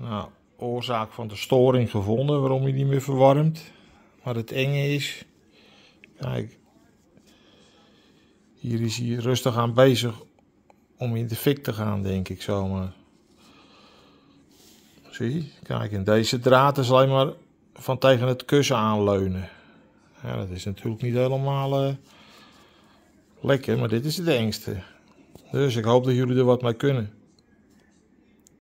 Nou, oorzaak van de storing gevonden waarom hij niet meer verwarmt. Maar het enge is, kijk, hier is hij rustig aan bezig om in de fik te gaan, denk ik zomaar. Zie, kijk, en deze draad is alleen maar van tegen het kussen aanleunen. Ja, dat is natuurlijk niet helemaal uh, lekker, maar dit is het engste. Dus ik hoop dat jullie er wat mee kunnen.